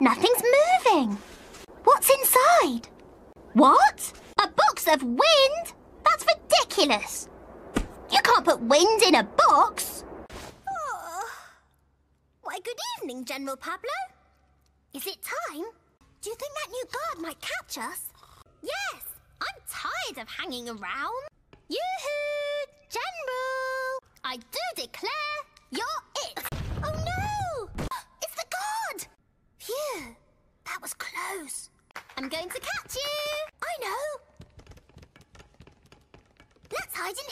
Nothing's moving. What's inside? What? A box of wind? That's ridiculous. You can't put wind in a box. Oh. Why, good evening, General Pablo. Is it time? Do you think that new guard might catch us? Yes, I'm tired of hanging around. Yoo-hoo! General! I do declare was close. I'm going to catch you! I know! Let's hide in